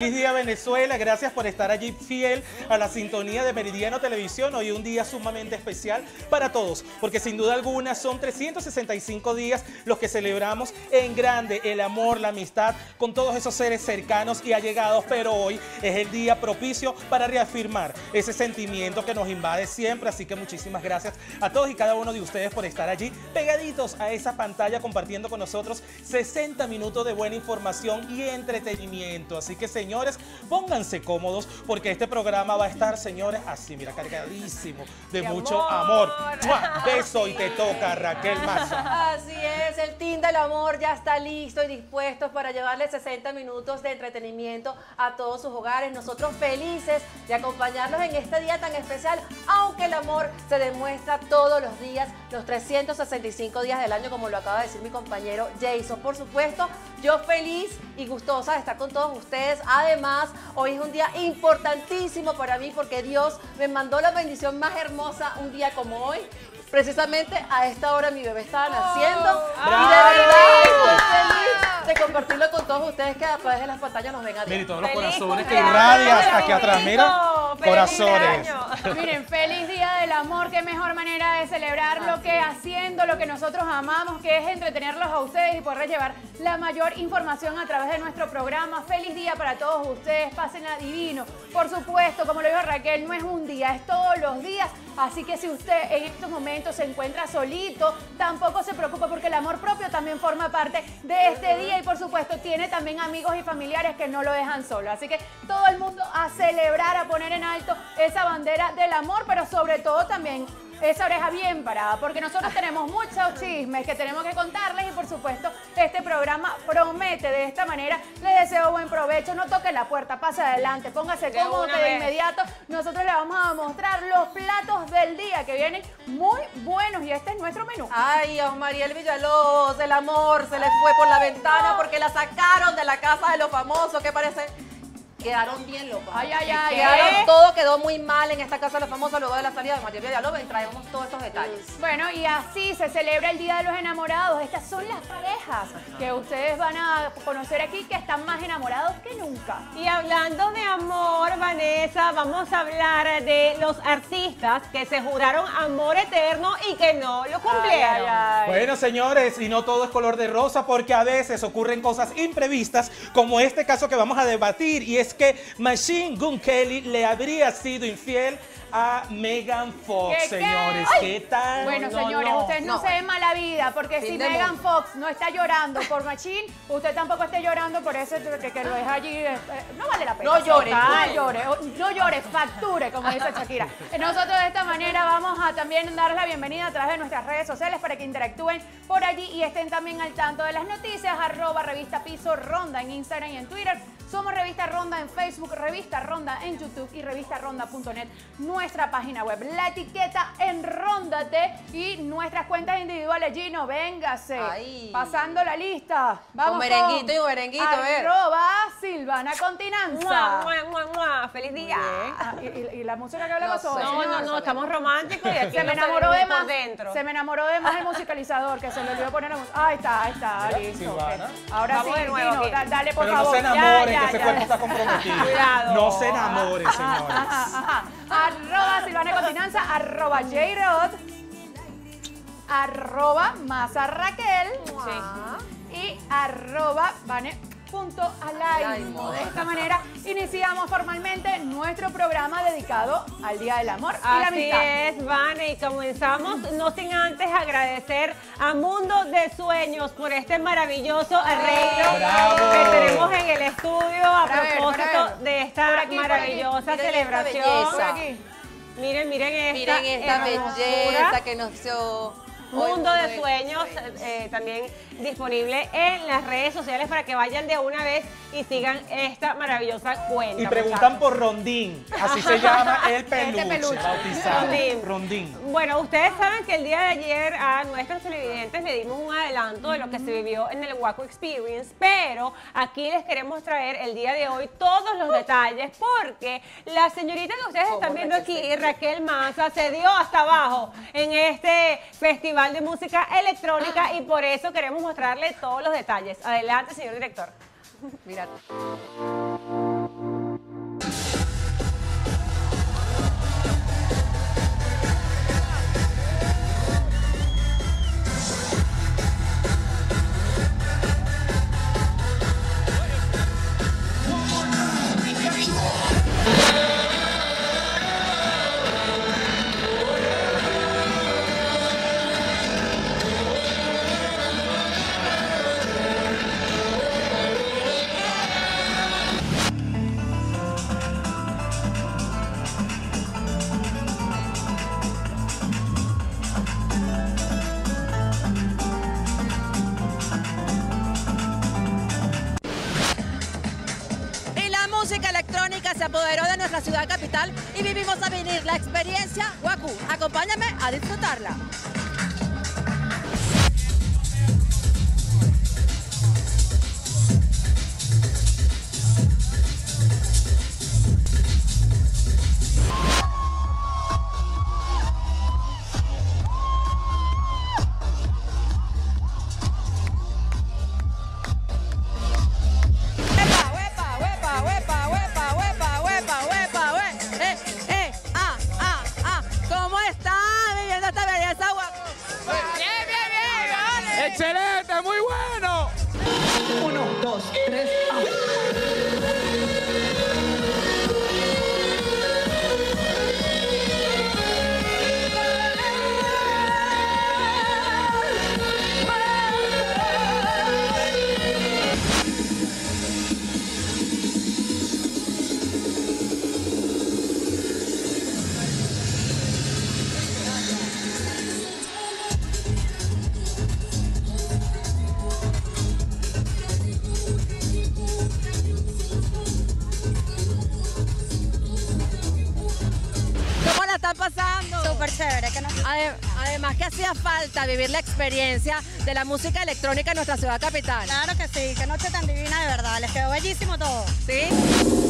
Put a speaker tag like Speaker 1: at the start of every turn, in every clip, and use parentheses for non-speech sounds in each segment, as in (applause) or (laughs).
Speaker 1: Feliz día Venezuela, gracias por estar allí fiel a la sintonía de Meridiano Televisión. Hoy un día sumamente especial para todos, porque sin duda alguna son 365 días los que celebramos en grande el amor, la amistad con todos esos seres cercanos y allegados, pero hoy es el día propicio para reafirmar ese sentimiento que nos invade siempre, así que muchísimas gracias a todos y cada uno de ustedes por estar allí pegaditos a esa pantalla compartiendo con nosotros 60 minutos de buena información y entretenimiento, así que señores, señores, pónganse cómodos porque este programa va a estar, señores, así, mira, cargadísimo de, mucho amor. (laughs) Beso y te toca, Raquel Maza.
Speaker 2: Así es, el Team del Amor ya está listo y dispuesto para llevarle 60 minutos de entretenimiento a todos sus hogares. Nosotros felices de acompañarlos en este día tan especial, aunque el amor se demuestra todos los días, los 365 días del año, como lo acaba de decir mi compañero Jason. Por supuesto, yo feliz y gustosa de estar con todos ustedes. Además, hoy es un día importantísimo para mí porque Dios me mandó la bendición más hermosa un día como hoy. Precisamente a esta hora mi bebé estaba naciendo. y de verdad estoy feliz de compartirlo con todos ustedes que a través de las pantallas nos ven a
Speaker 1: Miren todos los corazones que irradias aquí atrás. Mira, corazones. (laughs)
Speaker 3: Miren, feliz día del amor. Qué mejor manera de celebrarlo que haciendo lo que nosotros amamos, que es entretenerlos a ustedes y poder llevar la mayor información a través de nuestro programa. Feliz día para todos ustedes. Pasen a divino. Por supuesto, como lo dijo Raquel, no es un día, es todos los días. Así que si usted en estos momentos se encuentra solito, tampoco se preocupe porque el amor propio también forma parte de este día y por supuesto tiene también amigos y familiares que no lo dejan solo. Así que todo el mundo a celebrar, a poner en alto esa bandera del amor, pero sobre todo también esa oreja bien parada, porque nosotros tenemos muchos chismes que tenemos que contarles y por supuesto este programa promete de esta manera. Les deseo buen provecho, no toque la puerta, pase adelante, póngase cómodo de inmediato. Nosotros le vamos a mostrar los platos del día que vienen muy buenos y este es nuestro menú.
Speaker 2: Ay, a Mariel Villalobos, el amor se le fue por la ventana porque la sacaron de la casa de los famosos, ¿qué parece? Quedaron bien locos.
Speaker 3: Ay, ay, ay.
Speaker 2: todo quedó muy mal en esta casa de los famosos luego de la salida de María Villalobos y traemos todos estos detalles.
Speaker 3: Bueno, y así se celebra el Día de los Enamorados. Estas son las parejas que ustedes van a conocer aquí que están más enamorados que nunca.
Speaker 4: Y hablando de amor, Vanessa, vamos a hablar de los artistas que se juraron amor eterno y que no lo cumplieron.
Speaker 1: Bueno, señores, y no todo es color de rosa porque a veces ocurren cosas imprevistas como este caso que vamos a debatir y es que Machine Gun Kelly le habría sido infiel a Megan Fox, señores. ¿Qué tal?
Speaker 3: Bueno, señores, ustedes no, se den mala vida, porque si Megan Fox no está llorando por Machine, usted tampoco esté llorando por ese que, que lo deja allí. Eh, eh, no vale la pena.
Speaker 2: No llore.
Speaker 3: No llore, no llore, facture, como dice Shakira. (laughs) Nosotros de esta manera vamos a también darles la bienvenida a través de nuestras redes sociales para que interactúen por allí y estén también al tanto de las noticias, arroba revista Piso Ronda en Instagram y en Twitter. Somos Revista Ronda en Facebook, Revista Ronda en YouTube y revistaronda.net, nuestra página web. La etiqueta en Rondate y nuestras cuentas individuales. Gino, véngase. Ahí. Pasando la lista.
Speaker 2: Vamos con merenguito y merenguito, a ver.
Speaker 3: Arroba Silvana Continanza.
Speaker 4: ¡Feliz día!
Speaker 3: Ah, ¿y, la música que hablamos
Speaker 4: no, no, no, no, estamos románticos y aquí (laughs)
Speaker 3: se me enamoró de más. Dentro. Se me enamoró de más el musicalizador que se le olvidó poner la música. Ahí está, ahí está, listo. Ahora sí, Gino, dale por favor.
Speaker 1: No que ese cuerpo está comprometido. No se enamore, (laughs) señores.
Speaker 3: Continanza, arroba J-Rod, arroba Masa Raquel y arroba Vane punto al aire. De esta manera iniciamos formalmente nuestro programa dedicado al Día del Amor y la Amistad.
Speaker 4: es, Vane, y comenzamos no sin antes agradecer a Mundo de Sueños por este maravilloso arreglo que tenemos en el estudio a propósito de esta maravillosa celebración. Miren, miren esta,
Speaker 2: miren esta belleza que nos dio
Speaker 4: Mundo de Sueños, eh, también disponible en las redes sociales para que vayan de una vez y sigan esta maravillosa cuenta.
Speaker 1: Y preguntan por Rondín, así se llama (laughs) el este peluche, bautizado. Rondín.
Speaker 4: Bueno, ustedes saben que el día de ayer a nuestros televidentes le dimos un adelanto de lo que se vivió en el Waco Experience, pero aquí les queremos traer el día de hoy todos los detalles porque la señorita que ustedes están viendo aquí, Raquel Maza, se dio hasta abajo en este festival de música electrónica y por eso queremos mostrarle todos los detalles. Adelante, señor director.
Speaker 5: Mirad. Experiencia Waku. Acompáñame a disfrutarla.
Speaker 6: ¡Excelente! ¡Muy bueno!
Speaker 7: Uno, dos, tres,
Speaker 5: experiencia de la música electrónica en nuestra ciudad capital.
Speaker 8: Claro que sí, qué noche tan divina de verdad, les quedó bellísimo todo.
Speaker 5: ¿Sí?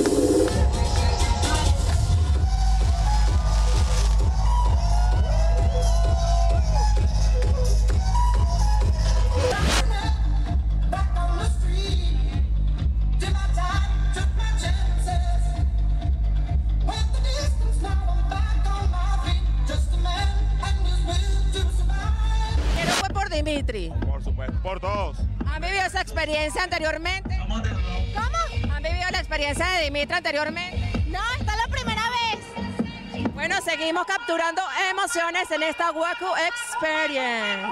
Speaker 5: Dimitri.
Speaker 6: Por supuesto, por todos.
Speaker 5: ¿Han vivido esa experiencia anteriormente? ¿Cómo? ¿Han vivido la experiencia de Dimitri anteriormente?
Speaker 8: No, esta es la primera vez.
Speaker 5: Bueno, seguimos capturando emociones en esta Waku Experience.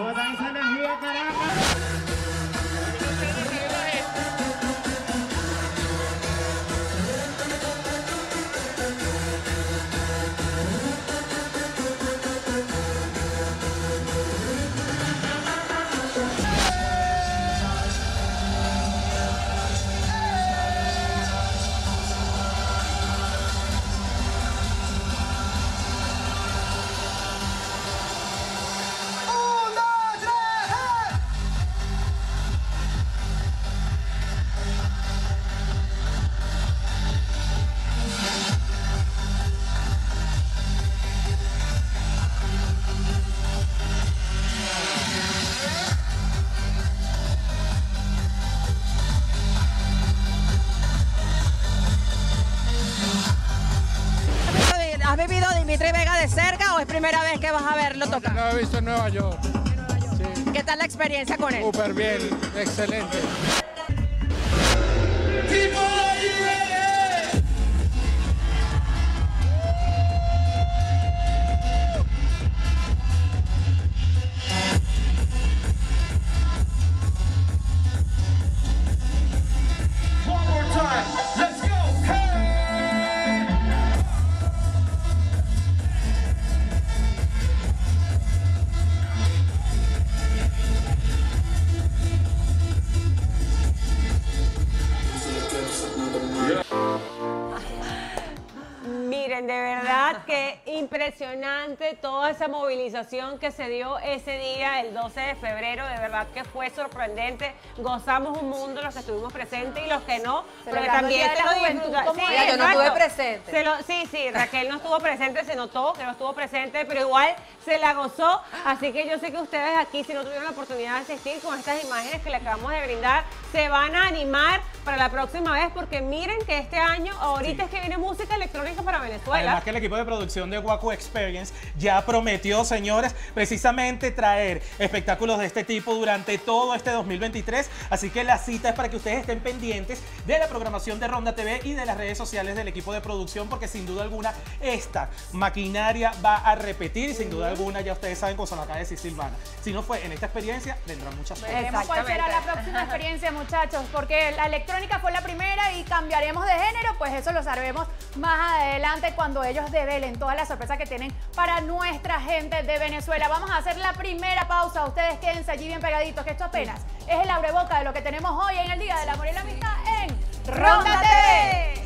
Speaker 6: Nueva York. Sí,
Speaker 5: ¿Qué tal la experiencia con él?
Speaker 6: súper bien, excelente.
Speaker 4: Impresionante toda esa movilización que se dio ese día, el 12 de febrero, de verdad que fue sorprendente. Gozamos un mundo los que estuvimos presentes y los que no, pero también
Speaker 2: la
Speaker 4: lo Sí,
Speaker 2: no estuve presente.
Speaker 4: Se lo- sí, sí, Raquel no estuvo presente, se notó que no estuvo presente, pero igual se la gozó. Así que yo sé que ustedes aquí, si no tuvieron la oportunidad de asistir con estas imágenes que le acabamos de brindar, se van a animar para la próxima vez, porque miren que este año, ahorita es que viene música electrónica para Venezuela.
Speaker 1: Además que el equipo de producción de Waco Experience ya prometió, señores, precisamente traer espectáculos de este tipo durante todo este 2023. Así que la cita es para que ustedes estén pendientes de la programación de Ronda TV y de las redes sociales del equipo de producción, porque sin duda alguna esta maquinaria va a repetir y sin duda alguna ya ustedes saben, lo acaba de decir Silvana. Si no fue en esta experiencia, vendrán muchas otras.
Speaker 3: Veremos cuál será la próxima experiencia, muchachos, porque la electrónica fue la primera y cambiaremos de género, pues eso lo sabremos más adelante cuando ellos develen todas las sorpresas que tienen para nuestra gente de Venezuela. Vamos a hacer la primera pausa. Ustedes quédense allí bien pegaditos, que esto apenas es el abreboca de lo que tenemos hoy en el Día del Amor y la Amistad en Ronda TV.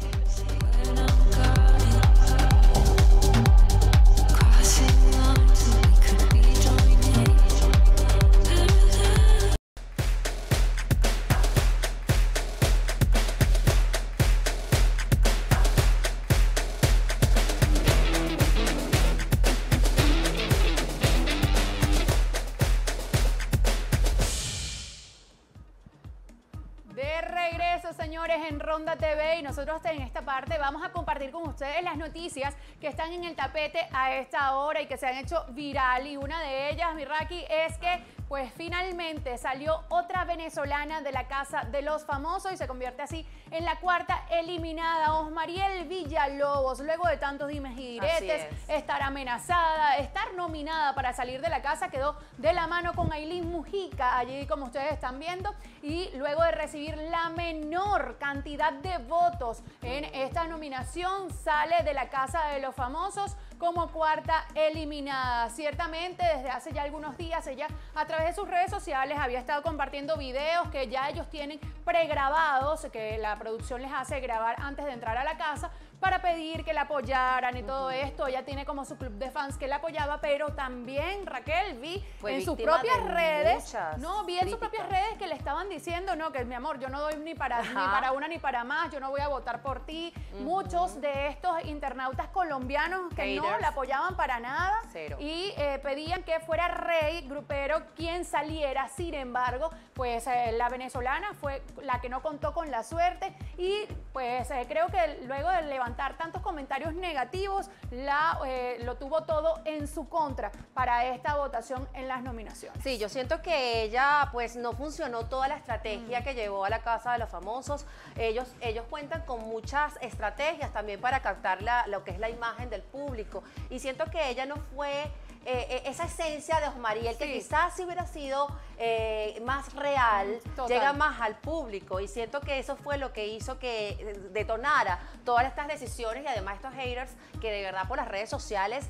Speaker 3: Nosotros en esta parte vamos a compartir con ustedes las noticias que están en el tapete a esta hora y que se han hecho viral. Y una de ellas, Miraki, es que pues finalmente salió otra venezolana de la Casa de los Famosos y se convierte así en la cuarta eliminada, Osmariel Villalobos. Luego de tantos dimes y diretes,
Speaker 2: es.
Speaker 3: estar amenazada, estar nominada para salir de la casa, quedó de la mano con Aileen Mujica, allí como ustedes están viendo, y luego de recibir la menor cantidad de votos en esta nominación, sale de la casa de los famosos como cuarta eliminada. Ciertamente, desde hace ya algunos días, ella a través de sus redes sociales había estado compartiendo videos que ya ellos tienen pregrabados, que la producción les hace grabar antes de entrar a la casa para pedir que la apoyaran y todo esto. Ella tiene como su club de fans que la apoyaba, pero también Raquel vi
Speaker 2: Fue
Speaker 3: en sus propias
Speaker 2: de
Speaker 3: redes, no, vi en sus propias redes que le estaban diciendo, no, que mi amor, yo no doy ni para, ni para una ni para más, yo no voy a votar por ti. Muchos de estos internautas colombianos que no la apoyaban para nada
Speaker 2: Cero.
Speaker 3: y eh, pedían que fuera Rey Grupero quien saliera. Sin embargo, pues eh, la venezolana fue la que no contó con la suerte y pues eh, creo que luego de levantar tantos comentarios negativos, la, eh, lo tuvo todo en su contra para esta votación en las nominaciones.
Speaker 2: Sí, yo siento que ella pues no funcionó toda la estrategia que llevó a la casa de los famosos. Ellos, ellos cuentan con muchas estrategias también para captar la- lo que es la imagen del público. Y siento que ella no fue eh, eh, esa esencia de Osmariel, que
Speaker 3: Sí.
Speaker 2: quizás si hubiera sido eh, más real,
Speaker 3: Total.
Speaker 2: llega más al público. Y siento que eso fue lo que hizo que detonara todas estas decisiones y además estos haters que de verdad por las redes sociales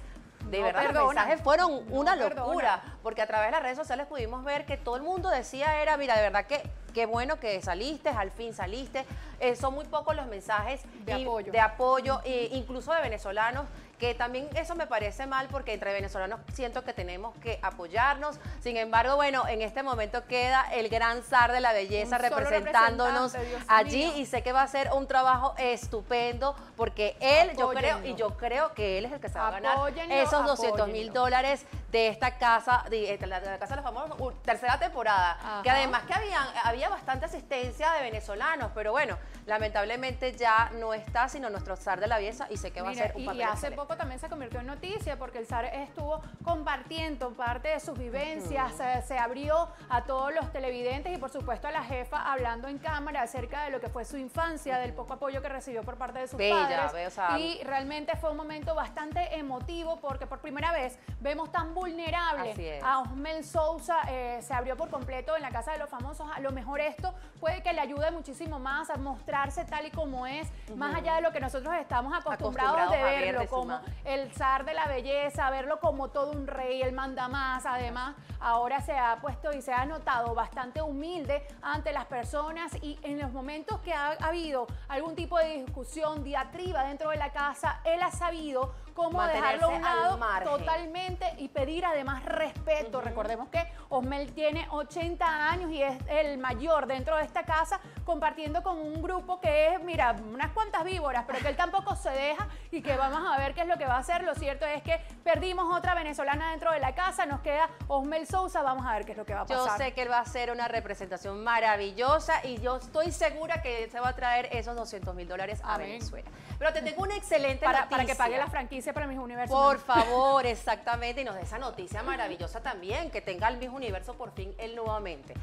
Speaker 2: de
Speaker 3: No
Speaker 2: verdad los mensajes fueron
Speaker 3: No
Speaker 2: una locura porque a través de las redes sociales pudimos ver que todo el mundo decía era, mira, de verdad que qué bueno que saliste, al fin saliste. Eh, son muy pocos los mensajes
Speaker 3: De
Speaker 2: y-
Speaker 3: apoyo.
Speaker 2: de apoyo, incluso de venezolanos, que también eso me parece mal porque entre venezolanos siento que tenemos que apoyarnos. Sin embargo, bueno, en este momento queda el gran zar de la belleza
Speaker 3: Un
Speaker 2: representándonos allí
Speaker 3: mío.
Speaker 2: y sé que va a ser un trabajo estupendo porque él, yo creo, y yo creo que él es el que se va a ganar
Speaker 3: Apóyenlo,
Speaker 2: esos 200 mil dólares de esta casa, de, de la, de la Casa de los Famosos, tercera temporada.
Speaker 3: Ajá.
Speaker 2: Que además que habían, había bastante asistencia de venezolanos, pero bueno, lamentablemente ya no está, sino nuestro zar de la belleza y sé que va
Speaker 3: Mira,
Speaker 2: a ser un papel
Speaker 3: y hace
Speaker 2: excelente.
Speaker 3: Poco también se convirtió en noticia porque el SAR estuvo compartiendo parte de sus vivencias, se, se abrió a todos los televidentes y por supuesto a la jefa hablando en cámara acerca de lo que fue su infancia, del poco apoyo que recibió por parte de sus
Speaker 2: Bella,
Speaker 3: padres.
Speaker 2: o sea,
Speaker 3: y realmente fue un momento bastante emotivo porque por primera vez vemos tan vulnerable a Osmel Sousa, eh, se abrió por completo en la Casa de los Famosos. A lo mejor esto puede que le ayude muchísimo más a mostrarse tal y como es, más allá de lo que nosotros estamos acostumbrados
Speaker 2: Acostumbrados
Speaker 3: de verlo como el zar de la belleza, verlo como todo un rey, el manda más. Además, ahora se ha puesto y se ha notado bastante humilde ante las personas y en los momentos que ha habido algún tipo de discusión, diatriba dentro de la casa, él ha sabido cómo dejarlo a un lado totalmente y pedir además respeto. Recordemos que Osmel tiene 80 años y es el mayor dentro de esta casa, compartiendo con un grupo que es, mira, unas cuantas víboras, pero que él tampoco se deja y que vamos a ver qué es lo que va a hacer. Lo cierto es que perdimos otra venezolana dentro de la casa, nos queda Osmel Sousa, vamos a ver qué es lo que va a
Speaker 2: Yo
Speaker 3: pasar.
Speaker 2: sé que él va a hacer una representación maravillosa y yo estoy segura que se va a traer esos 200 mil dólares a
Speaker 3: Amén.
Speaker 2: Venezuela. Pero te tengo una excelente
Speaker 3: para, para que pague la franquicia para mis universos.
Speaker 2: Por (laughs) favor, exactamente. Y nos dé esa noticia maravillosa también, que tenga el mismo universo por fin él nuevamente.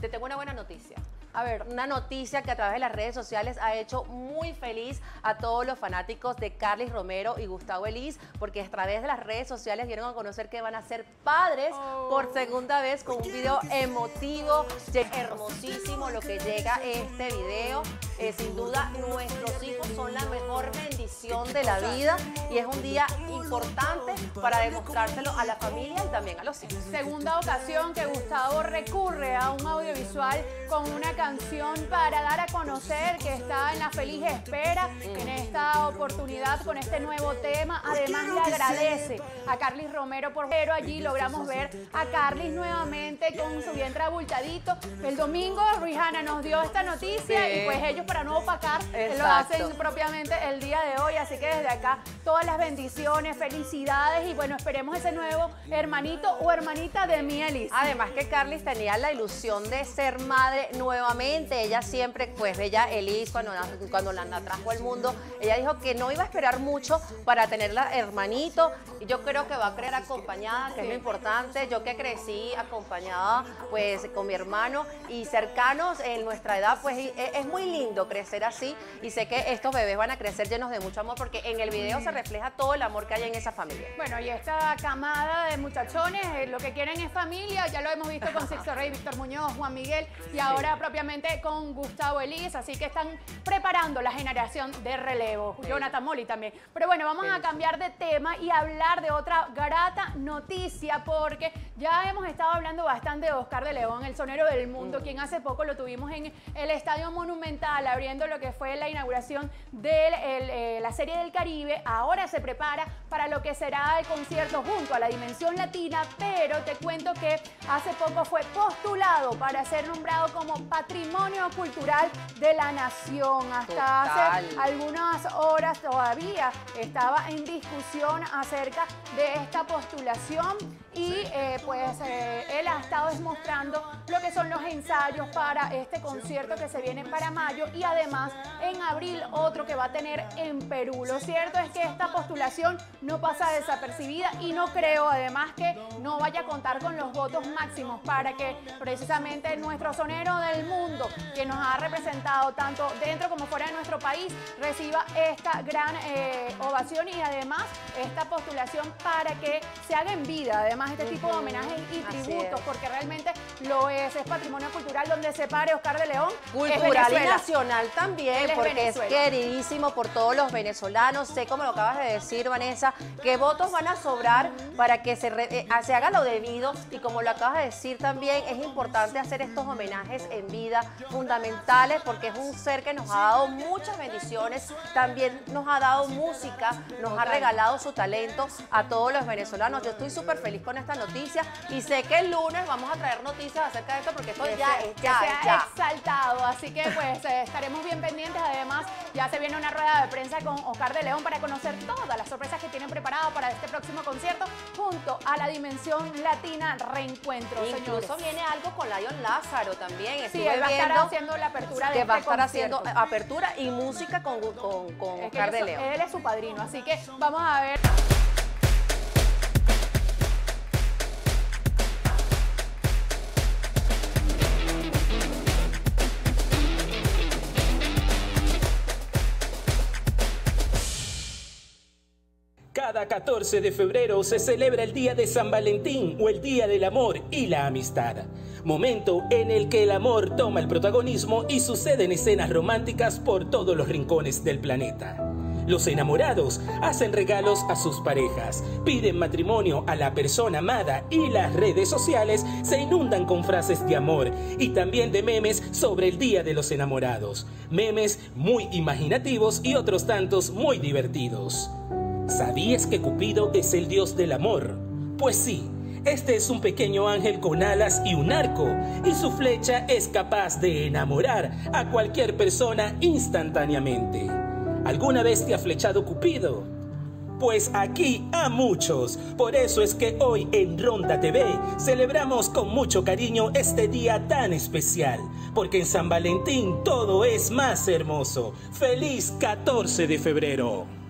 Speaker 2: Te tengo una buena noticia.
Speaker 3: A ver,
Speaker 2: Una noticia que a través de las redes sociales ha hecho muy feliz a todos los fanáticos de Carlis Romero y Gustavo Elis, porque a través de las redes sociales dieron a conocer que van a ser padres
Speaker 3: Oh.
Speaker 2: por segunda vez con un video emotivo, hermosísimo lo que llega este video. Eh, sin duda, nuestros hijos son la mejor bendición de la vida y es un día importante para demostrárselo a la familia y también a los hijos.
Speaker 3: Segunda ocasión que Gustavo recurre a un audiovisual con una canción para dar a conocer que está en la feliz espera en esta oportunidad con este nuevo tema. Además le agradece a Carlis Romero por pero allí logramos ver a Carlis nuevamente con su vientre abultadito. El domingo Rihanna nos dio esta noticia
Speaker 2: Sí.
Speaker 3: y pues ellos para no opacar lo
Speaker 2: Exacto.
Speaker 3: hacen propiamente el día de hoy. Así que desde acá todas las bendiciones, felicidades y bueno, esperemos ese nuevo hermanito o hermanita de mi Elis.
Speaker 2: Además que Carlis tenía la ilusión de ser madre nuevamente. Ella siempre, pues ella, Elis, cuando, cuando la la trajo al mundo, ella dijo que no iba a esperar mucho para tenerla hermanito. Y yo creo que va a creer acompañada, que es lo importante. Yo que crecí acompañada, pues, con mi hermano y cercanos en nuestra edad, pues e- es muy lindo crecer así. Y sé que estos bebés van a crecer llenos de mucho amor porque en el video se refleja todo el amor que hay en esa familia.
Speaker 3: Bueno, y esta camada de muchachones eh, lo que quieren es familia, ya lo hemos visto con (laughs) Sixto Rey, Víctor Muñoz, Juan Miguel y ahora propiamente con Gustavo Elis, así que están preparando la generación de relevo, Jonathan Molly también. Pero bueno, vamos a cambiar de tema y hablar de otra grata noticia porque ya hemos estado hablando bastante de Oscar de León, el sonero del mundo, quien hace poco lo tuvimos en el Estadio Monumental abriendo lo que fue la inauguración de la Serie del Caribe. Ahora se prepara para lo que será el concierto junto a la Dimensión Latina, pero te cuento que hace poco fue postulado para ser nombrado como Patrimonio Cultural de la Nación. Hasta hace algunas horas todavía estaba en discusión acerca de esta postulación y eh, pues eh, él ha estado demostrando lo que son los ensayos para este concierto que se viene para mayo y además en abril otro que va a tener en Perú. Lo cierto es que esta postulación no pasa desapercibida y no creo además que no vaya a contar con los votos máximos para que precisamente nuestro sonero del mundo, que nos ha representado tanto dentro como fuera de nuestro país, reciba esta gran eh, ovación y además esta postulación para que se haga en vida, además este tipo de homenajes y tributos, porque realmente lo es, es patrimonio cultural donde se pare Oscar de León.
Speaker 2: Cultural y nacional también,
Speaker 3: es
Speaker 2: porque
Speaker 3: Venezuela.
Speaker 2: es queridísimo por todos los venezolanos. Sé, como lo acabas de decir, Vanessa, que votos van a sobrar para que se, re- eh, se haga lo debido. Y como lo acabas de decir también, es importante hacer estos homenajes en vida, fundamentales, porque es un ser que nos ha dado muchas bendiciones. También nos ha dado música, nos ha regalado su talento a todos los venezolanos. Yo estoy súper feliz con esta noticia y sé que el lunes vamos a traer noticias acerca de esto, porque esto
Speaker 3: que
Speaker 2: ya es
Speaker 3: que sea
Speaker 2: ya.
Speaker 3: exaltado. Así que pues eh, estaremos bien pendientes. Además, ya se viene una rueda de prensa con Oscar de León para conocer todas las sorpresas que tienen preparado para este próximo concierto junto a la Dimensión Latina Reencuentro.
Speaker 2: Incluso
Speaker 3: señores.
Speaker 2: viene algo con Lion Lázaro también.
Speaker 3: Sí, Él va a estar haciendo la apertura de
Speaker 2: que va a
Speaker 3: este
Speaker 2: estar haciendo apertura y música con, con, con
Speaker 3: que
Speaker 2: Oscar de.
Speaker 3: Él es su padrino, así que vamos a ver.
Speaker 9: Cada 14 de febrero se celebra el Día de San Valentín o el Día del Amor y la Amistad. Momento en el que el amor toma el protagonismo y suceden escenas románticas por todos los rincones del planeta. Los enamorados hacen regalos a sus parejas, piden matrimonio a la persona amada y las redes sociales se inundan con frases de amor y también de memes sobre el Día de los Enamorados. Memes muy imaginativos y otros tantos muy divertidos. ¿Sabías que Cupido es el dios del amor? Pues sí, este es un pequeño ángel con alas y un arco, y su flecha es capaz de enamorar a cualquier persona instantáneamente. ¿Alguna vez te ha flechado Cupido? Pues aquí a muchos. Por eso es que hoy en Ronda TV celebramos con mucho cariño este día tan especial. Porque en San Valentín todo es más hermoso. ¡Feliz 14 de febrero!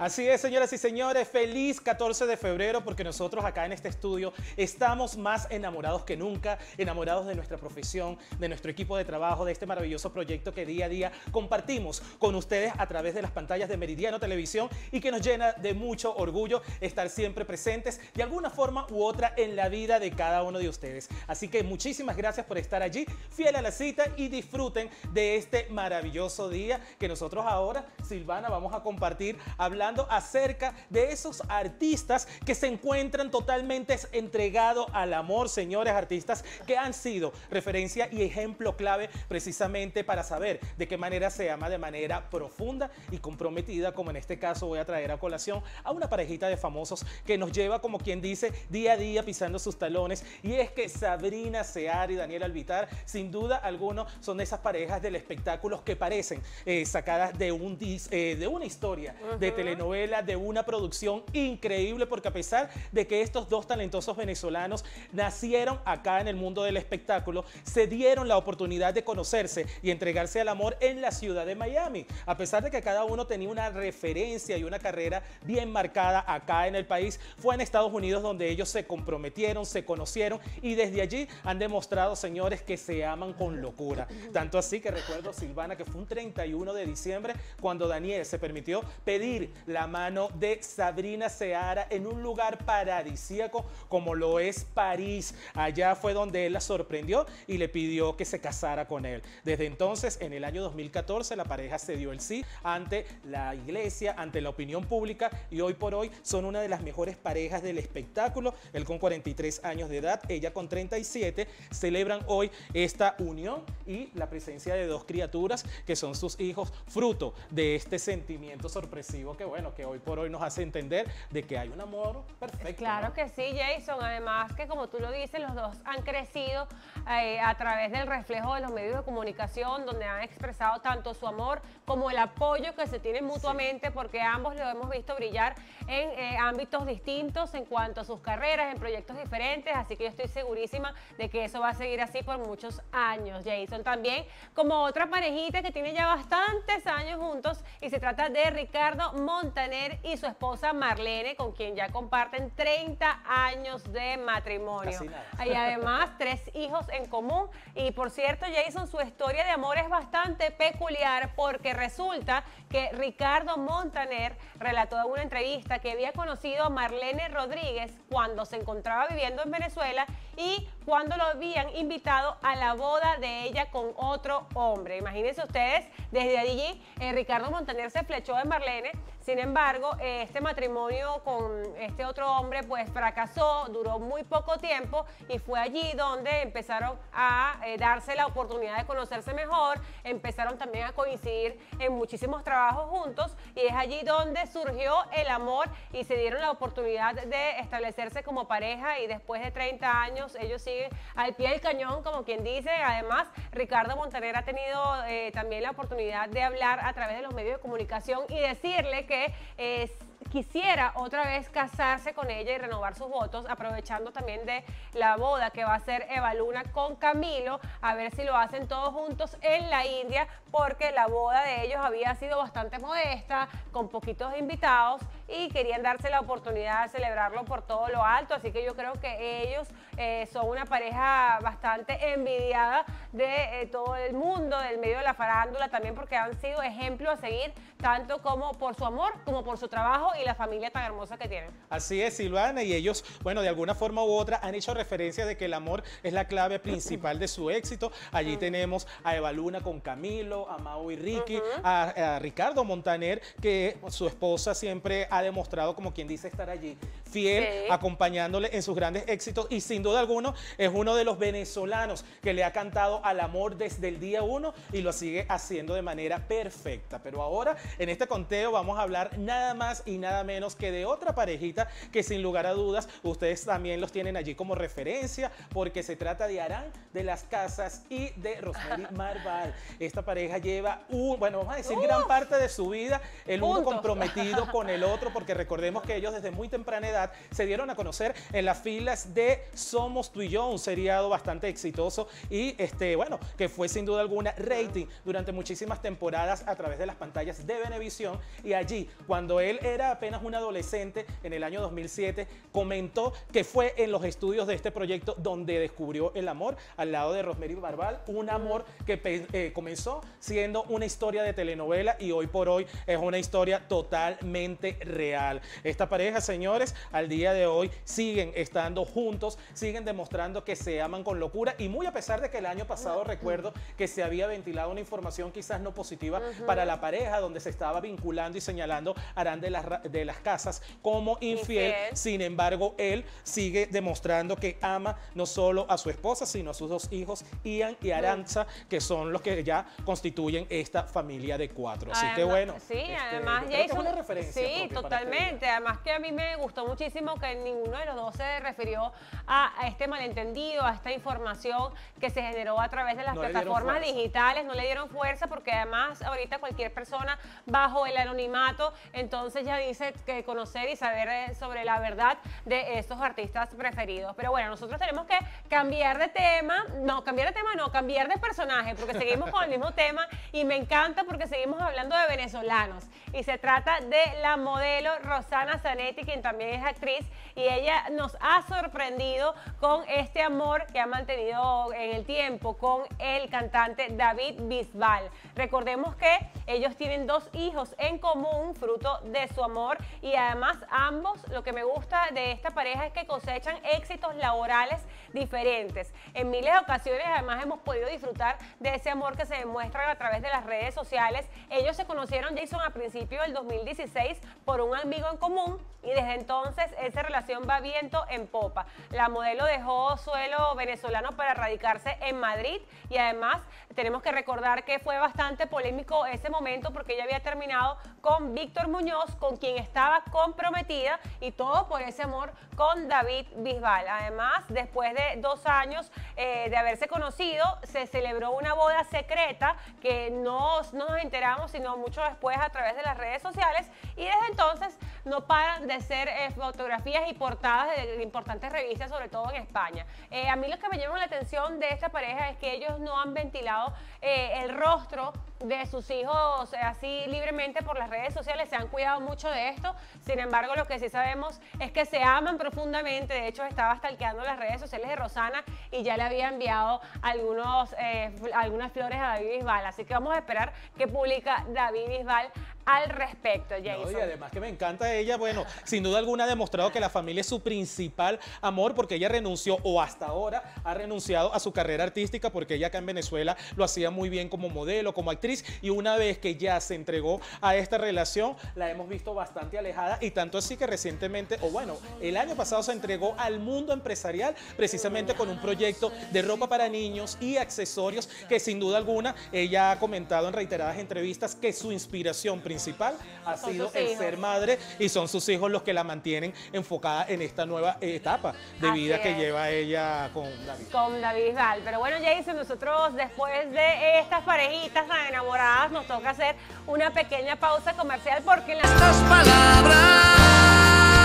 Speaker 1: Así es, señoras y señores, feliz 14 de febrero porque nosotros acá en este estudio estamos más enamorados que nunca, enamorados de nuestra profesión, de nuestro equipo de trabajo, de este maravilloso proyecto que día a día compartimos con ustedes a través de las pantallas de Meridiano Televisión y que nos llena de mucho orgullo estar siempre presentes de alguna forma u otra en la vida de cada uno de ustedes. Así que muchísimas gracias por estar allí, fiel a la cita y disfruten de este maravilloso día que nosotros ahora, Silvana, vamos a compartir hablando acerca de esos artistas que se encuentran totalmente entregados al amor, señores artistas, que han sido referencia y ejemplo clave precisamente para saber de qué manera se ama de manera profunda y comprometida, como en este caso voy a traer a colación a una parejita de famosos que nos lleva, como quien dice, día a día pisando sus talones. Y es que Sabrina Sear y Daniel Alvitar, sin duda alguno, son de esas parejas del espectáculo que parecen eh, sacadas de, un dis- eh, de una historia de telenovela, de una producción increíble, porque a pesar de que estos dos talentosos venezolanos nacieron acá en el mundo del espectáculo, se dieron la oportunidad de conocerse y entregarse al amor en la ciudad de Miami. A pesar de que cada uno tenía una referencia y una carrera bien marcada acá en el país, fue en Estados Unidos donde ellos se comprometieron, se conocieron y desde allí han demostrado, señores, que se aman con locura. Tanto así que recuerdo, Silvana, que fue un 31 de diciembre cuando Daniel se permitió pedir la mano de Sabrina Seara en un lugar paradisíaco como lo es París. Allá fue donde él la sorprendió y le pidió que se casara con él. Desde entonces, en el año 2014, la pareja se dio el sí ante la iglesia, ante la opinión pública y hoy por hoy son una de las mejores parejas del espectáculo. Él con 43 años de edad, ella con 37, celebran hoy esta unión y la presencia de dos criaturas que son sus hijos, fruto de este sentimiento sorpresivo que bueno, que hoy por hoy nos hace entender de que hay un amor perfecto.
Speaker 4: Claro
Speaker 1: ¿no?
Speaker 4: que sí, Jason. Además que como tú lo dices, los dos han crecido eh, a través del reflejo de los medios de comunicación, donde han expresado tanto su amor como el apoyo que se tienen mutuamente, porque ambos lo hemos visto brillar en eh, ámbitos distintos en cuanto a sus carreras, en proyectos diferentes. Así que yo estoy segurísima de que eso va a seguir así por muchos años. Jason también, como otra parejita que tiene ya bastantes años juntos, y se trata de Ricardo Montaner y su esposa Marlene, con quien ya comparten 30 años de matrimonio. Y además tres hijos en común. Y por cierto, Jason, su historia de amor es bastante peculiar porque resulta que Ricardo Montaner relató en una entrevista que había conocido a Marlene Rodríguez cuando se encontraba viviendo en Venezuela y cuando lo habían invitado a la boda de ella con otro hombre. Imagínense ustedes, desde allí eh, Ricardo Montaner se flechó de Marlene. Sin embargo, eh, este matrimonio con este otro hombre pues fracasó, duró muy poco tiempo y fue allí donde empezaron a eh, darse la oportunidad de conocerse mejor, empezaron también a coincidir en muchísimos trabajos juntos y es allí donde surgió el amor y se dieron la oportunidad de establecerse como pareja y después de 30 años ellos siguen al pie del cañón, como quien dice. Además, Ricardo Montaner ha tenido eh, también la oportunidad de hablar a través de los medios de comunicación y decirle que eh, quisiera otra vez casarse con ella y renovar sus votos, aprovechando también de la boda que va a hacer Eva Luna con Camilo, a ver si lo hacen todos juntos en la India, porque la boda de ellos había sido bastante modesta, con poquitos invitados, y querían darse la oportunidad de celebrarlo por todo lo alto. Así que yo creo que ellos eh, son una pareja bastante envidiada de eh, todo el mundo, del medio de la farándula, también porque han sido ejemplo a seguir, tanto como por su amor, como por su trabajo y la familia tan hermosa que tienen.
Speaker 1: Así es, Silvana, y ellos, bueno, de alguna forma u otra han hecho referencia de que el amor es la clave (clears throat) principal de su éxito. Allí tenemos a Eva Luna con Camilo, a Mau y Ricky, a, a Ricardo Montaner, que su esposa siempre ha demostrado, como quien dice, estar allí, fiel, acompañándole en sus grandes éxitos y sin duda alguna es uno de los venezolanos que le ha cantado al amor desde el día uno y lo sigue haciendo de manera perfecta. Pero ahora en este conteo vamos a hablar nada más y nada menos que de otra parejita que sin lugar a dudas ustedes también los tienen allí como referencia porque se trata de Arán de las Casas y de Rosemary Marval. Esta pareja lleva un, bueno, vamos a decir gran parte de su vida el uno comprometido con el otro porque recordemos que ellos desde muy temprana edad se dieron a conocer en las filas de Somos tú un seriado bastante exitoso y este, bueno, que fue sin duda alguna rating durante muchísimas temporadas a través de las pantallas de Venevisión y allí cuando él era apenas un adolescente en el año 2007 comentó que fue en los estudios de este proyecto donde descubrió el amor al lado de Rosemary Barbal, un amor que eh, comenzó siendo una historia de telenovela y hoy por hoy es una historia totalmente real. Esta pareja, señores, al día de hoy siguen estando juntos, siguen demostrando que se aman con locura y muy a pesar de que el año pasado recuerdo que se había ventilado una información quizás no positiva para la pareja donde se estaba vinculando y señalando a Arán de las, de las Casas como infiel.
Speaker 4: Infiel.
Speaker 1: Sin embargo, él sigue demostrando que ama no solo a su esposa, sino a sus dos hijos, Ian y Aranza, que son los que ya constituyen esta familia de cuatro. Así que bueno.
Speaker 4: Sí,
Speaker 1: este,
Speaker 4: además
Speaker 1: que es
Speaker 4: Jason.
Speaker 1: una referencia
Speaker 4: Sí,
Speaker 1: este
Speaker 4: totalmente. Además que a mí me gustó muchísimo que ninguno de los dos se refirió a, a este malentendido, a esta información que se generó a través de las
Speaker 1: No
Speaker 4: plataformas digitales, no le dieron fuerza porque además ahorita cualquier persona bajo el anonimato, entonces ya dice que conocer y saber eh, sobre la verdad de estos artistas preferidos. Pero bueno, nosotros tenemos que cambiar de tema, no, cambiar de tema no, cambiar de personaje, porque seguimos con el mismo (laughs) tema y me encanta porque seguimos hablando de venezolanos. Y se trata de la modelo Rosana Zanetti, quien también es actriz, y ella nos ha sorprendido con este amor que ha mantenido en el tiempo con el cantante David Bisbal. Recordemos que ellos tienen dos hijos en común, fruto de su amor, y además ambos, lo que me gusta de esta pareja es que cosechan éxitos laborales diferentes. En miles de ocasiones además hemos podido disfrutar de ese amor que se demuestran a través de las redes sociales. Ellos se conocieron, Jason, a principios del 2016 por un amigo en común y desde entonces esa relación va viento en popa. La modelo dejó suelo venezolano para radicarse en Madrid y además tenemos que recordar que fue bastante polémico ese momento porque ella había terminado con Víctor Muñoz, con quien estaba comprometida y todo por ese amor con David Bisbal. Además, después de dos años eh, de haberse conocido, se celebró una boda secreta que no, no nos enteramos sino mucho después a través de las redes sociales y desde entonces no paran de ser eh, fotografías y portadas de, importantes revistas, sobre todo en España. Eh, a mí lo que me llama la atención de esta pareja es que ellos no han ventilado eh, el rostro de sus hijos eh, así libremente por las redes sociales, se han cuidado mucho de esto. Sin embargo, lo que sí sabemos es que se aman profundamente. De hecho, estaba stalkeando las redes sociales de Rosana y ya le había enviado algunos, eh, algunas flores a David Bisbal. Así que vamos a esperar que publica David Bisbal al respecto,
Speaker 1: No, y además que me encanta ella, bueno, sin duda alguna ha demostrado que la familia es su principal amor porque ella renunció o hasta ahora ha renunciado a su carrera artística porque ella acá en Venezuela lo hacía muy bien como modelo, como actriz y una vez que ya se entregó a esta relación la hemos visto bastante alejada y tanto así que recientemente, o bueno, el año pasado se entregó al mundo empresarial precisamente con un proyecto de ropa para niños y accesorios que sin duda alguna ella ha comentado en reiteradas entrevistas que su inspiración principal ha sido el
Speaker 4: hijos.
Speaker 1: ser madre y son sus hijos los que la mantienen enfocada en esta nueva etapa de
Speaker 4: Así
Speaker 1: vida que
Speaker 4: es.
Speaker 1: lleva ella con David.
Speaker 4: con David Bisbal. Pero bueno, Jason, nosotros después de estas parejitas tan enamoradas nos toca hacer una pequeña pausa comercial porque en la...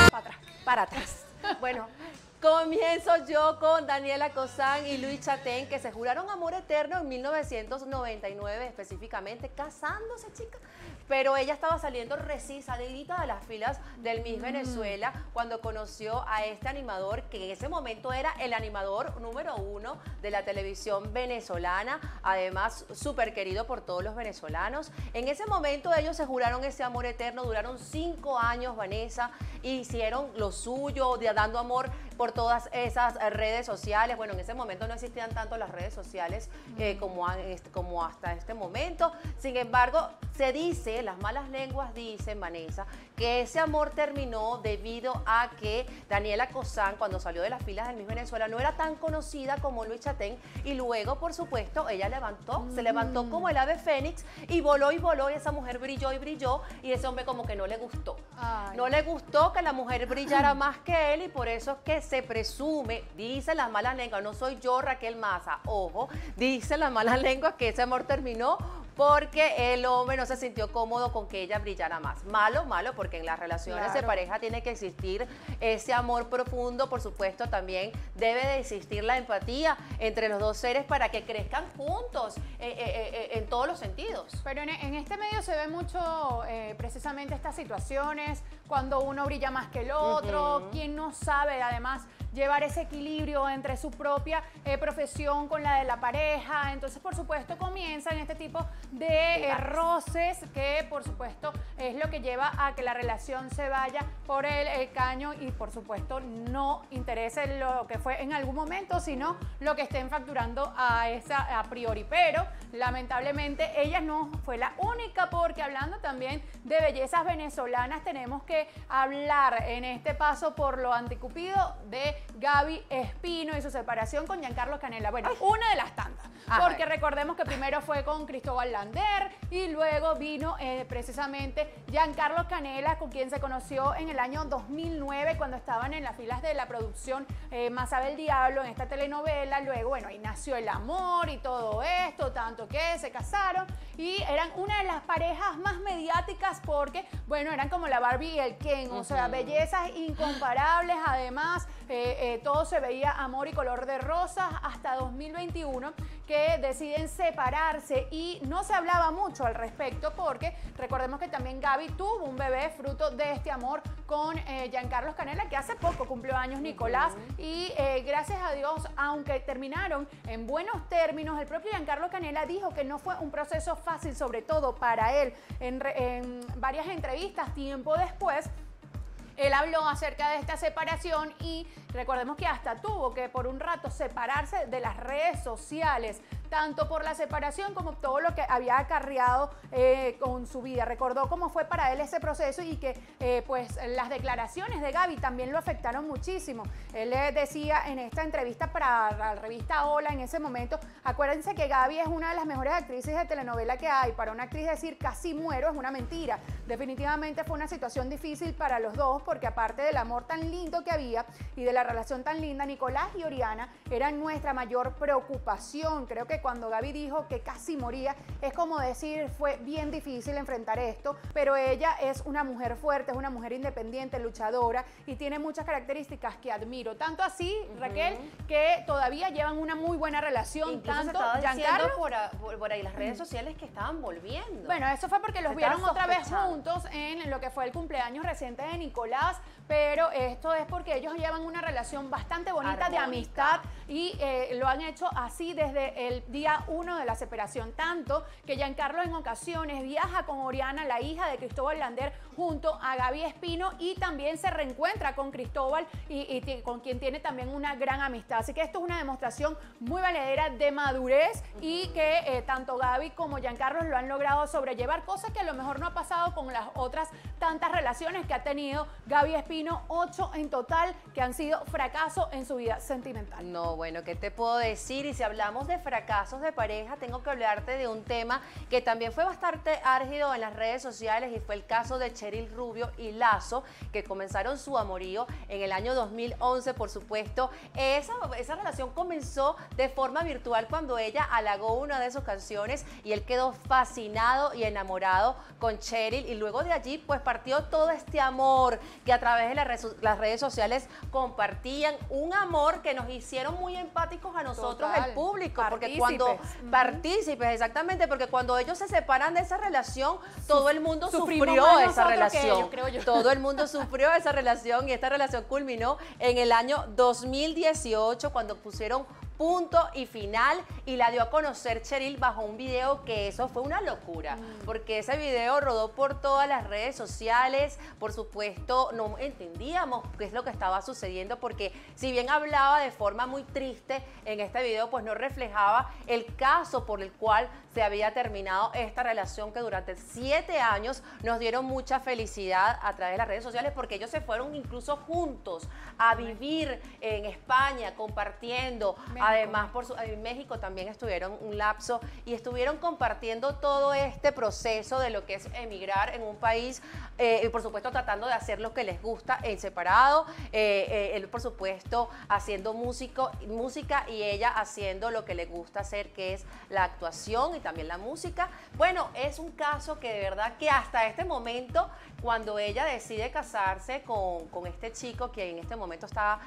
Speaker 2: para atrás, para atrás. Bueno, comienzo yo con Daniela Cosán y Luis Chatén, que se juraron amor eterno en 1999, específicamente, casándose, chicas. pero ella estaba saliendo recién salidita de las filas del Miss Venezuela cuando conoció a este animador que en ese momento era el animador número uno de la televisión venezolana, además súper querido por todos los venezolanos. En ese momento ellos se juraron ese amor eterno, duraron cinco años, Vanessa, hicieron lo suyo, dando amor por todas esas eh, redes sociales. Bueno, en ese momento no existían tanto las redes sociales eh, como, como hasta este momento. Sin embargo, se dice, las malas lenguas dicen, Vanessa, que ese amor terminó debido a que Daniela Cosán, cuando salió de las filas del Miss Venezuela, no era tan conocida como Luis Chatén y luego, por supuesto, ella levantó, se levantó como el ave fénix y voló y voló y esa mujer brilló y brilló y ese hombre como que no le gustó.
Speaker 3: Ay.
Speaker 2: No le gustó que la mujer brillara (laughs) más que él y por eso es que se presume, dice las malas lenguas, no soy yo Raquel Maza, ojo, dice las malas lenguas que ese amor terminó porque el hombre no se sintió cómodo con que ella brillara más. Malo, malo, porque en las relaciones de pareja tiene que existir ese amor profundo, por supuesto, también debe de existir la empatía entre los dos seres para que crezcan juntos eh, eh, eh, en todos los sentidos.
Speaker 3: Pero en, en este medio se ve mucho precisamente estas situaciones, cuando uno brilla más que el otro, quien no sabe además llevar ese equilibrio entre su propia profesión con la de la pareja. Entonces, por supuesto, comienzan este tipo de eh, roces que, por supuesto, es lo que lleva a que la relación se vaya por el, el caño y, por supuesto, no interese lo que fue en algún momento, sino lo que estén facturando a esa a priori. Pero, lamentablemente, ella no fue la única, porque hablando también de bellezas venezolanas, tenemos que hablar en este paso por lo anticupido de Gaby Espino y su separación con Giancarlo Canela. Bueno, una de las tantas. Porque recordemos que primero fue con Cristóbal Lander y luego vino eh, precisamente Giancarlo Canela, con quien se conoció en el año 2009 cuando estaban en las filas de la producción eh, Masa del Diablo en esta telenovela. Luego, bueno, ahí nació el amor y todo esto, tanto que se casaron y eran una de las parejas más mediáticas porque, bueno, eran como la Barbie y el Ken, o sea, bellezas incomparables, además, eh, eh, todo se veía amor y color de rosas hasta 2021 que deciden separarse y no se hablaba mucho al respecto porque recordemos que también Gaby tuvo un bebé fruto de este amor con eh, Giancarlos Canela que hace poco cumplió años Nicolás. Y eh, gracias a Dios aunque terminaron en buenos términos el propio Giancarlo Canela dijo que no fue un proceso fácil sobre todo para él. En, re- en varias entrevistas tiempo después él habló acerca de esta separación y recordemos que hasta tuvo que por un rato separarse de las redes sociales, tanto por la separación como todo lo que había acarreado eh, con su vida. Recordó cómo fue para él ese proceso y que eh, pues las declaraciones de Gaby también lo afectaron muchísimo. Él le decía en esta entrevista para la revista Hola en ese momento, acuérdense que Gaby es una de las mejores actrices de telenovela que hay. Para una actriz decir casi muero es una mentira. Definitivamente fue una situación difícil para los dos porque aparte del amor tan lindo que había y de la relación tan linda, Nicolás y Oriana eran nuestra mayor preocupación. Creo que cuando Gaby dijo que casi moría, es como decir, fue bien difícil enfrentar esto, pero ella es una mujer fuerte, es una mujer independiente, luchadora y tiene muchas características que admiro. Tanto así, Raquel, que todavía llevan una muy buena relación.
Speaker 2: Incluso se
Speaker 3: tanto Giancarlo
Speaker 2: por, a- por- por ahí las redes sociales que estaban volviendo.
Speaker 3: bueno, eso fue porque los
Speaker 2: Se
Speaker 3: vieron otra vez juntos en lo que fue el cumpleaños reciente de Nicolás, pero esto es porque ellos llevan una relación bastante bonita de amistad y eh, lo han hecho así desde el día uno de la separación, tanto que Giancarlo en ocasiones viaja con Oriana, la hija de Cristóbal Lander, junto a Gaby Espino y también se reencuentra con Cristóbal y, con quien tiene también una gran amistad. Así que esto es una demostración muy valedera de madurez y que eh, tanto Gaby como Giancarlo lo han logrado sobrellevar, cosa que a lo mejor no ha pasado con las otras tantas relaciones que ha tenido Gaby Espino, ocho en total, que han sido fracaso en su vida sentimental.
Speaker 2: No, bueno, ¿qué te puedo decir? Y si hablamos de fracasos de pareja, tengo que hablarte de un tema que también fue bastante álgido en las redes sociales y fue el caso de Cheryl Rubio y Lazo, que comenzaron su amorío en el año 2011, por supuesto. Esa, esa relación comenzó de forma virtual cuando ella halagó una de sus canciones y él quedó fascinado y enamorado con Cheryl y luego de allí pues partió todo este amor que a través de las redes- las redes sociales compartían, un amor que nos hicieron muy empáticos a nosotros,
Speaker 3: Total,
Speaker 2: el público, porque
Speaker 3: partícipes.
Speaker 2: cuando
Speaker 3: Ujú.
Speaker 2: partícipes, exactamente, porque cuando ellos se separan de esa relación, todo el mundo
Speaker 3: sufrimos
Speaker 2: sufrió esa relación.
Speaker 3: creo yo.
Speaker 2: Todo el mundo (laughs) sufrió esa relación y esta relación culminó en el año 2018 cuando pusieron punto y final y la dio a conocer Cheryl bajo un video que eso fue una locura,
Speaker 3: Mm.
Speaker 2: porque ese video rodó por todas las redes sociales, por supuesto no entendíamos qué es lo que estaba sucediendo porque si bien hablaba de forma muy triste en este video, pues no reflejaba el caso por el cual se había terminado esta relación que durante siete años nos dieron mucha felicidad a través de las redes sociales porque ellos se fueron incluso juntos a vivir en España compartiendo. Además, por su- en México también estuvieron un lapso y estuvieron compartiendo todo este proceso de lo que es emigrar en un país eh, y por supuesto tratando de hacer lo que les gusta en separado. Eh, eh, él, por supuesto, haciendo músico, música y ella haciendo lo que le gusta hacer, que es la actuación y también la música. Bueno, es un caso que de verdad que hasta este momento, cuando ella decide casarse con, con este chico que en este momento está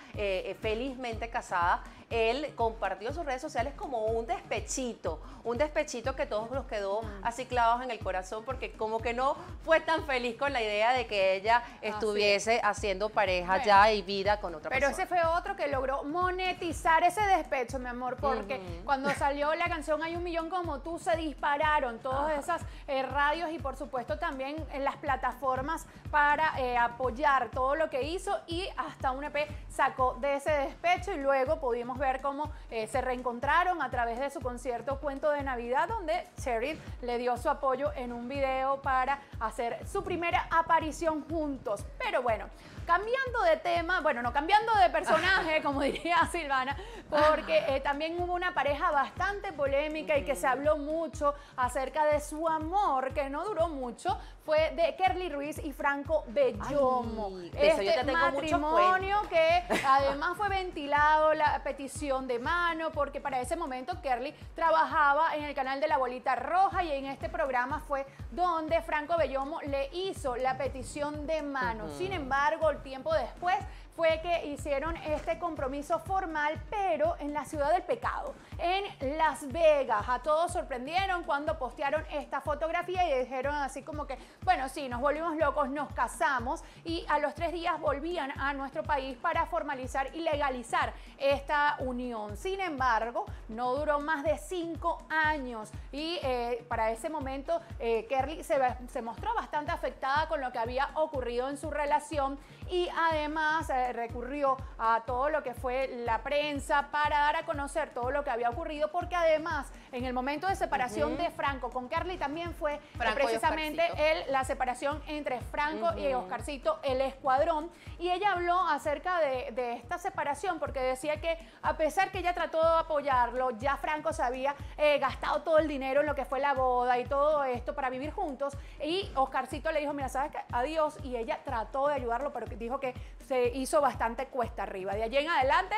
Speaker 2: felizmente casada, él compartió sus redes sociales como un despechito, un despechito que todos nos quedó así clavados en el corazón porque como que no fue tan feliz con la idea de que ella estuviese haciendo pareja
Speaker 3: Bueno.
Speaker 2: ya y vida con otra
Speaker 3: Pero
Speaker 2: persona.
Speaker 3: ese fue otro que logró monetizar ese despecho, mi amor, porque cuando salió la canción Hay un millón como tú, se dispararon todas esas eh, radios y por supuesto también en las plataformas para eh, apoyar todo lo que hizo y hasta un EP sacó de ese despecho y luego pudimos ver cómo eh, se reencontraron a través de su concierto Cuento de Navidad, donde Cheryl le dio su apoyo en un video para hacer su primera aparición juntos. Pero bueno, cambiando de tema, bueno, no cambiando de personaje, (laughs) como diría Silvana, porque eh, también hubo una pareja bastante polémica y que se habló mucho acerca de su amor, que no duró mucho, fue de Kerly Ruiz y Franco Bellomo.
Speaker 2: Ay,
Speaker 3: este matrimonio que además fue ventilado la petición de mano, porque para ese momento Kerly trabajaba en el canal de la Bolita Roja y en este programa fue donde Franco Bellomo le hizo la petición de mano. Sin embargo, el tiempo después fue que hicieron este compromiso formal, pero en la ciudad del pecado, en Las Vegas. A todos sorprendieron cuando postearon esta fotografía y dijeron así como que, bueno, sí, nos volvimos locos, nos casamos y a los tres días volvían a nuestro país para formalizar y legalizar esta unión. Sin embargo, no duró más de cinco años y eh, para ese momento eh, ve- se mostró bastante afectada con lo que había ocurrido en su relación y además eh, recurrió a todo lo que fue la prensa para dar a conocer todo lo que había ocurrido porque además en el momento de separación de Franco con Kerly también fue eh,
Speaker 2: Franco
Speaker 3: precisamente el, la separación entre Franco y Oscarcito, el escuadrón, y ella habló acerca de, de esta separación porque decía que a pesar que ella trató de apoyarlo, ya Franco se había eh, gastado todo el dinero en lo que fue la boda y todo esto para vivir juntos, y Oscarcito le dijo, mira, ¿sabes qué? Adiós, y ella trató de ayudarlo, pero que dijo que se hizo bastante cuesta arriba. De allí en adelante...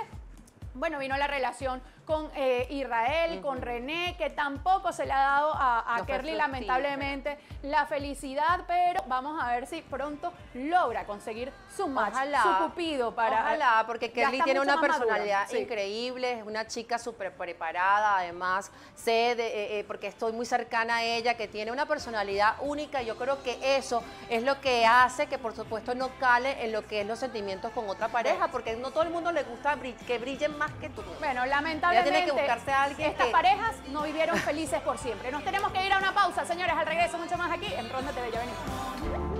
Speaker 3: Bueno, vino la relación con eh, Israel, con René, que tampoco se le ha dado a, a Kerly lamentablemente la felicidad, pero vamos a ver si pronto logra conseguir su match,
Speaker 2: Ojalá.
Speaker 3: su cupido para...
Speaker 2: Ojalá, porque
Speaker 3: está
Speaker 2: tiene una personalidad
Speaker 3: sí.
Speaker 2: increíble, es una chica súper preparada, además sé, de, eh, eh, porque estoy muy cercana a ella, que tiene una personalidad única. Yo creo que eso es lo que hace que, por supuesto, no cale en lo que es los sentimientos con otra pareja, porque no todo el mundo le gusta que brillen más que tú.
Speaker 3: Bueno, lamentablemente
Speaker 2: tiene que buscarse a alguien
Speaker 3: estas
Speaker 2: que-
Speaker 3: parejas no vivieron felices por siempre. Nos tenemos que ir a una pausa, señores, al regreso mucho más aquí en Ronda TV. Ya venimos.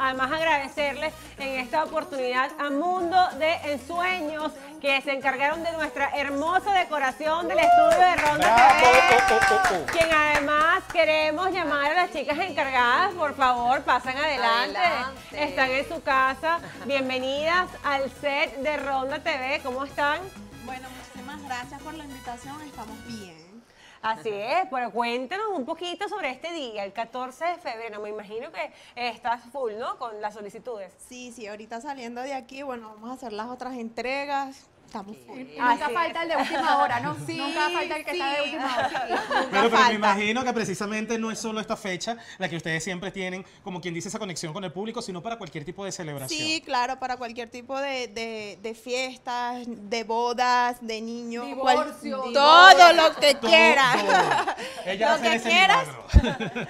Speaker 4: Además agradecerles en esta oportunidad a Mundo de Ensueños que se encargaron de nuestra hermosa decoración del estudio de Ronda TV.
Speaker 1: oh, oh, oh, oh.
Speaker 4: Quien además queremos llamar a las chicas encargadas, por favor, pasen adelante.
Speaker 2: Adelante.
Speaker 4: Están en su casa. Bienvenidas al set de Ronda TV. ¿Cómo están?
Speaker 7: Bueno, muchísimas gracias por la invitación, estamos bien.
Speaker 4: Así es, pero cuéntanos un poquito sobre este día, el 14 de febrero. Me imagino que estás full, ¿no? Con las solicitudes.
Speaker 7: Sí, sí, ahorita saliendo de aquí, bueno, vamos a hacer las otras entregas. Estamos.
Speaker 3: Y nunca
Speaker 4: Así
Speaker 3: falta el de última hora, ¿no? (laughs) nunca falta el que está de última hora. (laughs)
Speaker 1: Pero, pero me imagino que precisamente no es solo esta fecha la que ustedes siempre tienen, como quien dice, esa conexión con el público, sino para cualquier tipo de celebración.
Speaker 7: Sí, claro, para cualquier tipo de, de- de fiestas, de bodas, de niños. cual-
Speaker 3: Divorcio.
Speaker 7: todo lo que quieras.
Speaker 1: todo. (laughs) Ella
Speaker 7: lo que quieras,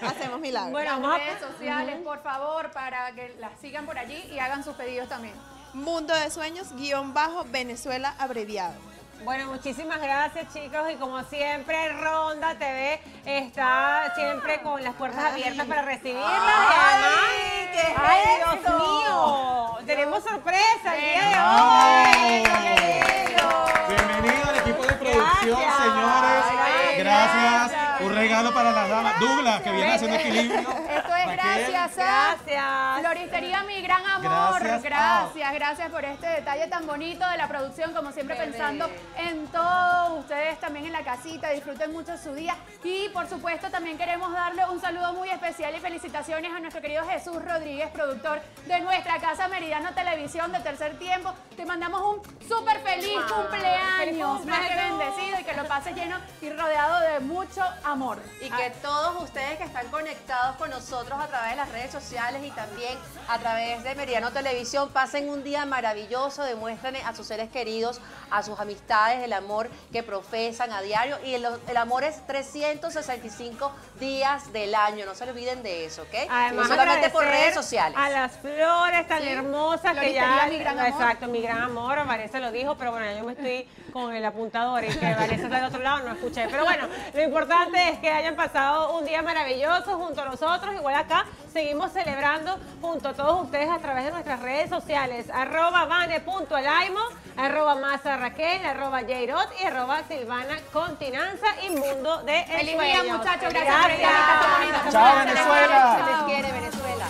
Speaker 7: hacemos milagros.
Speaker 4: Bueno,
Speaker 3: Las redes sociales, por favor, para que las sigan por allí y hagan sus pedidos también.
Speaker 7: Mundo de Sueños, guion bajo, Venezuela abreviado.
Speaker 4: Bueno, muchísimas gracias chicos y como siempre Ronda TV está siempre con las puertas abiertas para recibirlas y además,
Speaker 7: ¿qué es
Speaker 4: ay Dios
Speaker 7: esto?
Speaker 4: mío, tenemos sorpresa el día de hoy.
Speaker 1: Bienvenido al equipo de producción,
Speaker 4: Gracias.
Speaker 1: señores. Regalo para las damas. Douglas, que viene haciendo equilibrio.
Speaker 3: Esto es gracias a
Speaker 4: Gracias.
Speaker 3: Floristería Mi Gran Amor.
Speaker 1: Gracias.
Speaker 3: Gracias, gracias, por este detalle tan bonito de la producción, como siempre pensando en todos ustedes también en la casita. Disfruten mucho su día. Y por supuesto también queremos darle un saludo muy especial y felicitaciones a nuestro querido Jesús Rodríguez, productor de nuestra casa Meridiano Televisión de Tercer Tiempo. Te mandamos un súper feliz cumpleaños, más que bendecido y que lo pases lleno y rodeado de mucho amor.
Speaker 2: Y que todos ustedes que están conectados con nosotros a través de las redes sociales y también a través de Meridiano Televisión pasen un día maravilloso, demuestren a sus seres queridos, a sus amistades, el amor que profesan a diario. Y el, el amor es 365 días del año, no se olviden de eso, ¿ok?
Speaker 4: Además,
Speaker 2: no solamente por redes sociales.
Speaker 4: A las flores tan
Speaker 3: Sí.
Speaker 4: hermosas que ya.
Speaker 3: Mi Gran Amor.
Speaker 4: Exacto, mi gran amor. Vanessa lo dijo, pero bueno, yo me estoy con el apuntador y que Vanessa está del otro lado, no escuché. Pero bueno, lo importante es que hayan pasado un día maravilloso junto a nosotros. Igual acá seguimos celebrando junto a todos ustedes a través de nuestras redes sociales. Arroba vane.alaimo, arroba masa Raquel, arroba jairot y arroba silvana continanza y mundo de
Speaker 3: Feliz día, muchachos. Gracias
Speaker 4: Gracias.
Speaker 1: Chao, Venezuela.
Speaker 2: Se les quiere, Venezuela.